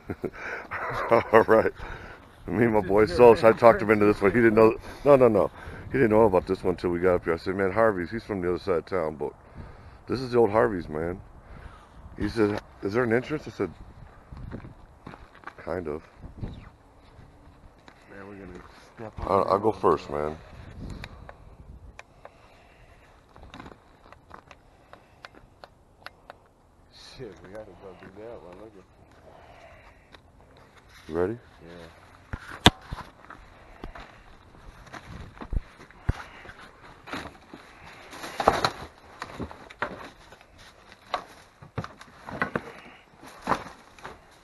All right. Me and my boy Sos, I talked him into this one. He didn't know. No, no, no. He didn't know about this one until we got up here. I said, man, Harvey's. He's from the other side of town, but this is the old Harvey's, man. He said, is there an entrance? I said, kind of. Man, we're gonna step I'll, I'll go first, man. Shit, we gotta go do that one. Look at You ready? yeah.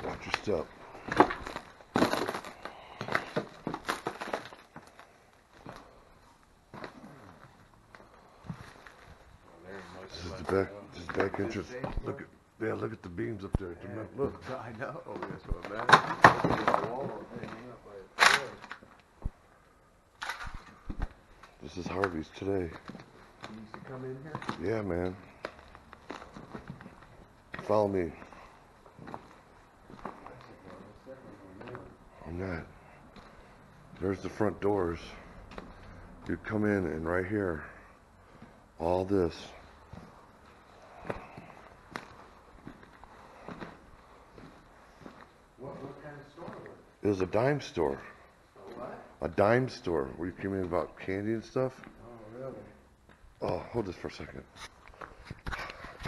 Watch your step. There ain't much This is left the to back. go. This is the back Is it entrance. safe, Look bro? at, yeah, look at the beams up there. Yeah. Look. I know. That's what matters. Look at the wall hanging up right there. This is Harvey's today. You used to come in here? Yeah, man. Follow me. I'm not. There's the front doors. You come in and right here, all this. What, what kind of store was it? It was a dime store. A what? A dime store where you came in about candy and stuff. Oh, really? Oh, hold this for a second.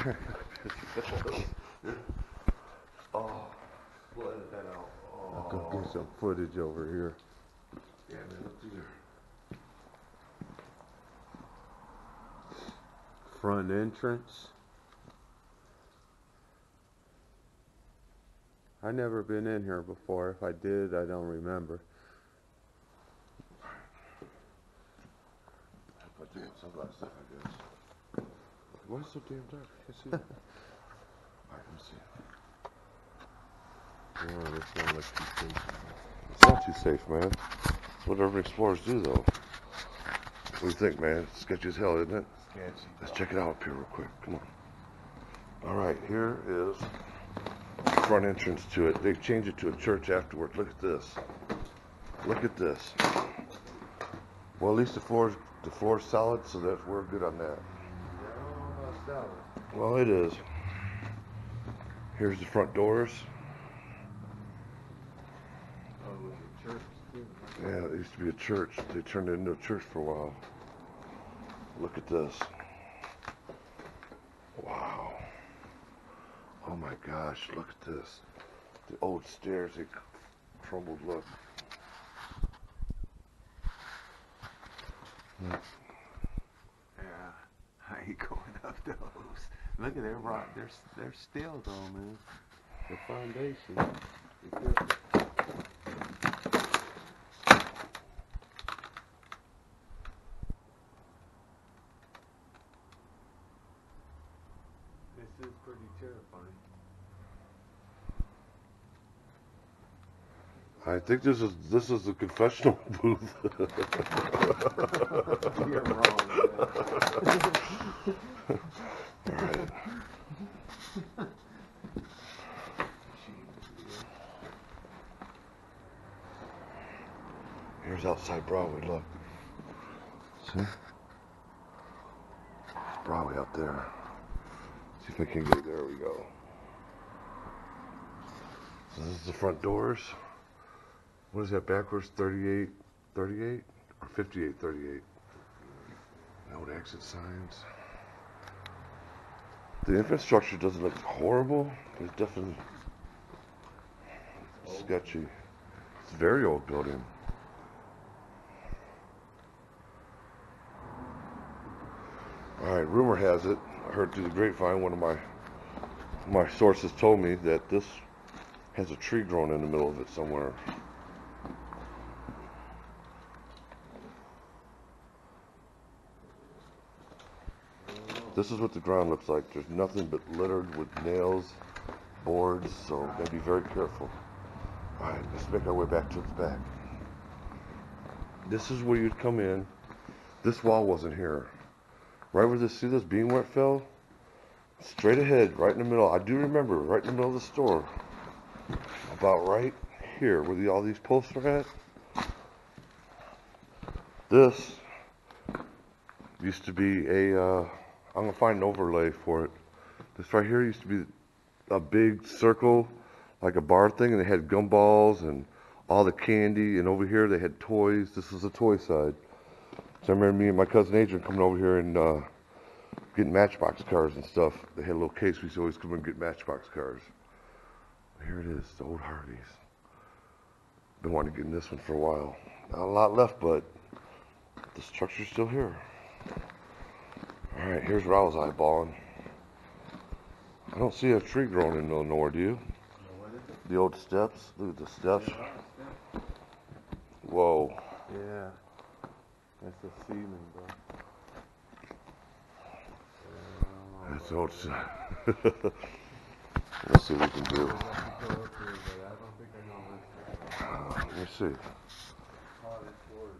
oh, Flooded that out. I'll go get some footage over here. Yeah, man, look through there. Front entrance. I never been in here before. If I did, I don't remember. Put damn sunglasses, I guess. Why is it so damn dark? I can't see it. Alright, let me see. Oh, this one looks too safe. It's not too safe, man. It's what urban explorers do, though. What do you think, man? It's sketchy as hell, isn't it? Sketchy. Let's check it out up here real quick. Come on. All right, here is the front entrance to it. They changed it to a church afterward. Look at this. Look at this. Well, at least the floor's the floor's solid, so that we're good on that. Well, it is. Here's the front doors. Yeah, it used to be a church. They turned it into a church for a while. Look at this. Oh my gosh, look at this. The old stairs, they crumbled, look. Yeah, I ain't going up those. Look at their rock. They're they're still though, man. The foundation. is good. This is pretty terrifying. I think this is this is the confessional booth. You're wrong. Alright. Here's outside Broadway, look. See? It's Broadway out there. See if I can get there we go. So this is the front doors. What is that backwards? 38, 38? Or 58, 38? Note exit signs. The infrastructure doesn't look horrible, it's definitely sketchy. It's a very old building. All right, rumor has it, I heard through the grapevine, one of my my sources told me that this has a tree growing in the middle of it somewhere. This is what the ground looks like. There's nothing but littered with nails, boards, so gotta be very careful. Alright, let's make our way back to the back. This is where you'd come in. This wall wasn't here. Right where this, see this beam where it fell? Straight ahead, right in the middle. I do remember, right in the middle of the store. about right here where the, all these posts are at. This used to be a, uh, I'm gonna find an overlay for it. This right here used to be a big circle, like a bar thing, and they had gumballs and all the candy, and over here they had toys. This is the toy side. So I remember me and my cousin Adrian coming over here and uh, getting Matchbox cars and stuff. They had a little case. We used to always come and get Matchbox cars. Here it is, the old Harvey's. Been wanting to get in this one for a while. Not a lot left, but the structure's still here. All right, here's where I was eyeballing. I don't see a tree growing in no nowhere, do you? What is it? The old steps. Look at the steps. Whoa. Yeah. That's the ceiling, bro. That's the old. Let's see what we can do. Uh, let me see.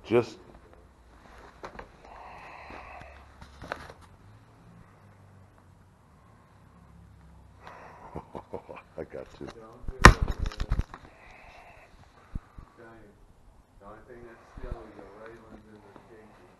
Just. I got to. The only thing that's still is the railings and the casing.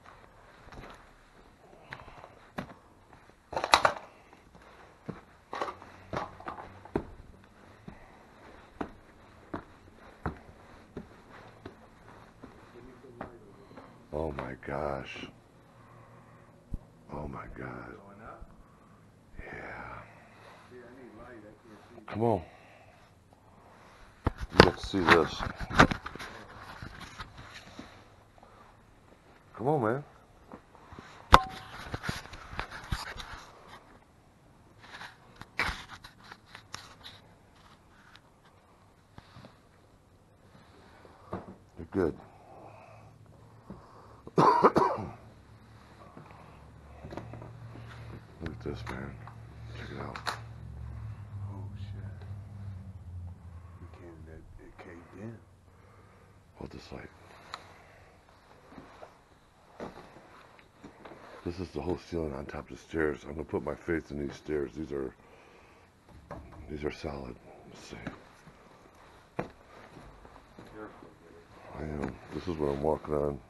Oh my gosh. Oh my God. Yeah. Come on. You get to see this. Come on, man. You're good. Look at this, man. Check it out. Oh shit. It, it caved in. Hold this light. This is the whole ceiling on top of the stairs. I'm gonna put my faith in these stairs. These are these are solid. Let's see. I am. This is what I'm walking on.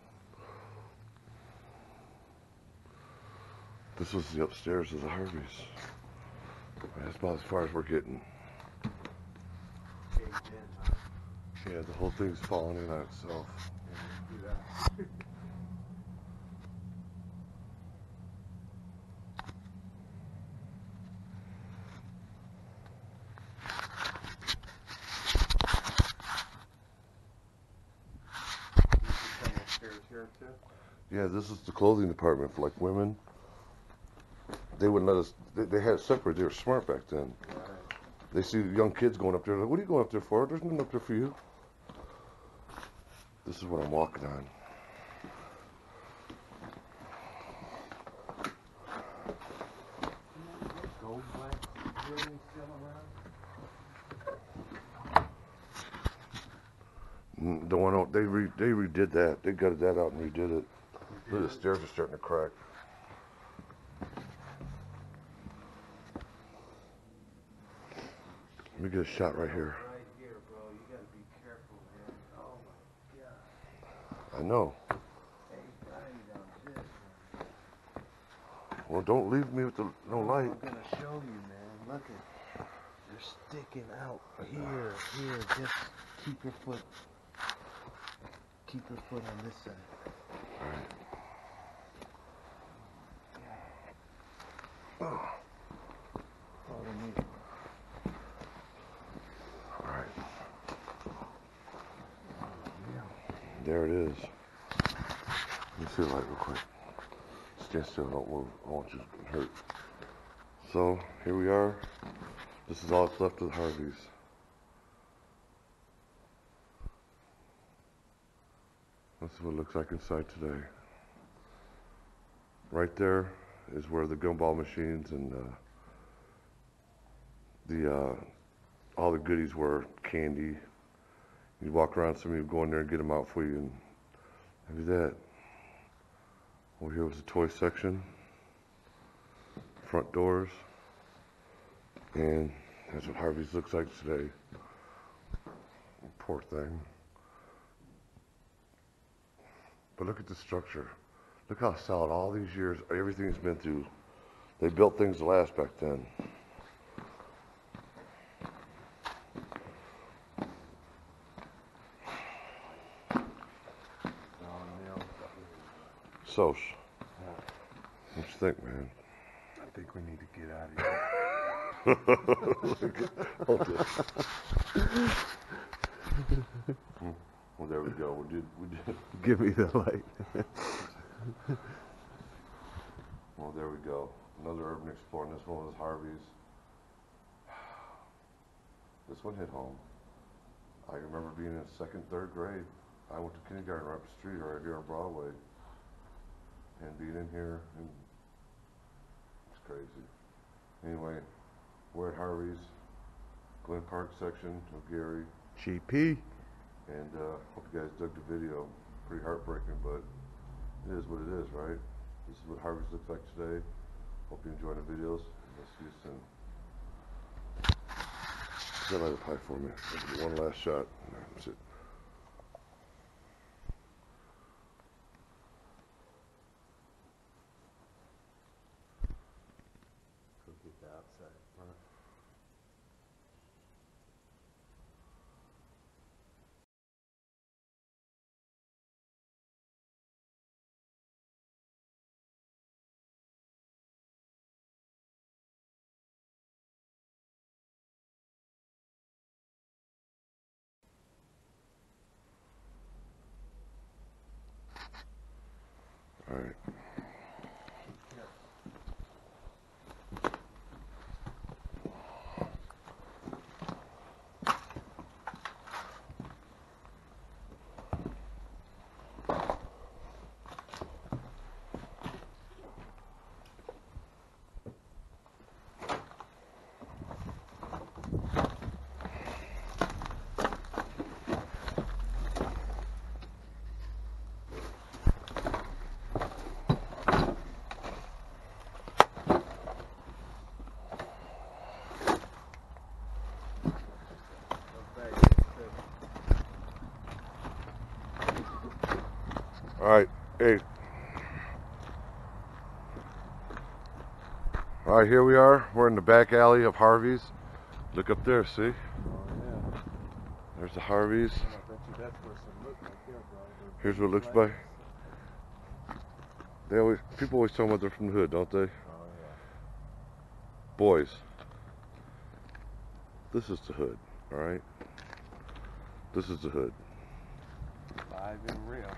This is the upstairs of the Harveys. That's about as far as we're getting. Caved in, huh? Yeah, the whole thing's falling in on itself. Yeah, do that. You can come upstairs here too? Yeah, this is the clothing department for like women. They wouldn't let us. They, they had it separate. They were smart back then. They see young kids going up there. Like, what are you going up there for? There's nothing up there for you. This is what I'm walking on. The one they re, they redid that. They gutted that out and redid it. Look, the stairs are starting to crack. Let me get a shot right here. Right here, bro. You gotta be careful, man. Oh my god. I know. Hey, died on this. Well, don't leave me with the no light. I'm gonna show you, man. Look at, they're sticking out here, here. Just keep your foot, keep your foot on this side. All right. Me. Oh, All There it is. Let me see the light real quick. Stand still, don't move. I want you to hurt. So, here we are. This is all that's left of the Harveys. This is what it looks like inside today. Right there is where the gumball machines and uh, the uh, all the goodies were candy. You walk around, some of you go in there and get them out for you, and at that. Over here was the toy section, front doors, and that's what Harvey's looks like today. Poor thing. But look at the structure. Look how solid all these years, everything's been through. They built things to last back then. So, what you think, man? I think we need to get out of here. well, there we go. We did. We did. Give me the light. Well, there we go. Another urban explorer. This one was Harvey's. This one hit home. I remember being in second, third grade. I went to kindergarten right up the street, right here on Broadway, and being in here, and it's crazy. Anyway, we're at Harvey's, Glen Park section of Gary, GP. and uh, hope you guys dug the video. Pretty heartbreaking, but it is what it is, right? This is what Harvey's looks like today. Hope you enjoy the videos. and We'll see you soon. Get light a pie for me. I'll give you one last shot. That's it. All right. All right. Hey. All right, here we are. We're in the back alley of Harvey's. Look up there, see? Oh yeah. There's the Harvey's. I bet you that's where some look like there, Here's what it looks like. They always people always tell me they're from the hood, don't they? Oh yeah. Boys. This is the hood, all right? This is the hood. Live and real.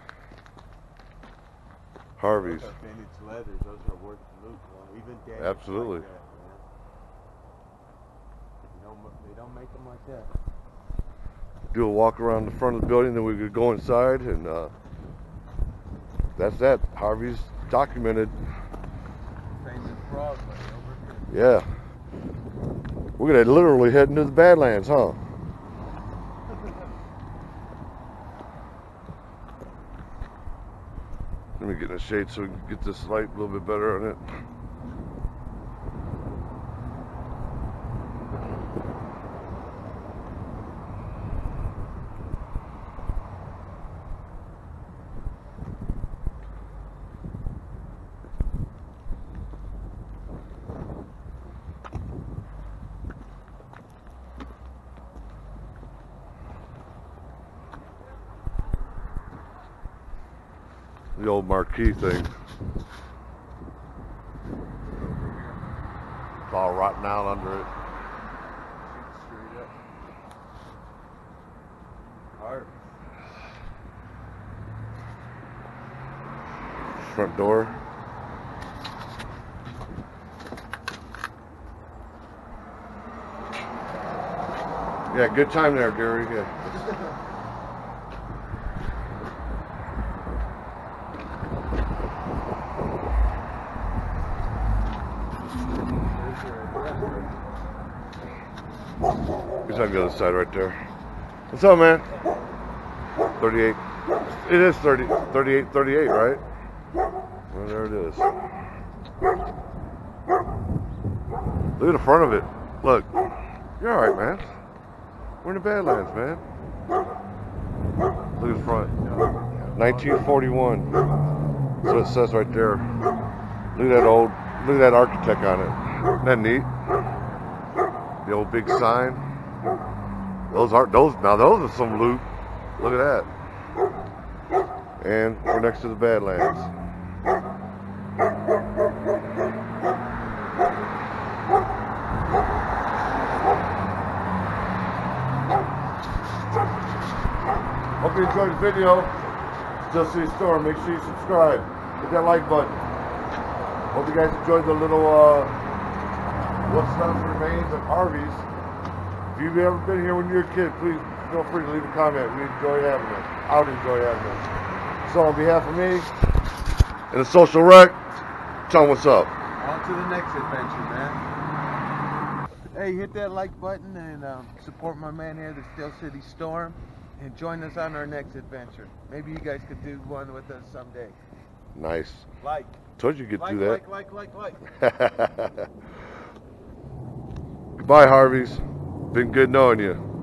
Harvey's. Those are vintage leathers. Those are worth the loot, man. Even Absolutely. Like that. Don't, they don't make them like that. Do a walk around the front of the building, then we could go inside, and uh, that's that. Harvey's documented. Famous Broadway over here. Yeah. We're gonna literally head into the Badlands, huh? Me get in the shade so we can get this light a little bit better on it. The old marquee thing. It's all rotten out under it. Front door. Yeah, good time there, Gary. Yeah. The other side right there. What's up, man? 38. It is 30, 38, 38, right? Well, there it is. Look at the front of it. Look. You're alright, man. We're in the Badlands, man. Look at the front. 1941. That's what it says right there. Look at that old, look at that architect on it. Isn't that neat? The old big sign. Those are those now those are some loot. Look at that. And we're next to the Badlands. Hope you enjoyed the video. Steel City Storm. Make sure you subscribe. Hit that like button. Hope you guys enjoyed the little uh, what's left remains of Harvey's. If you've ever been here when you were a kid, please feel free to leave a comment. We enjoy having it. I would enjoy having it. So on behalf of me and the social wreck, tell them what's up. On to the next adventure, man. Hey, hit that like button and um, support my man here, the Steel City Storm, and join us on our next adventure. Maybe you guys could do one with us someday. Nice. Like, Told you you could like, do that. like, like, like, like. Goodbye, Harveys. Been good knowing you.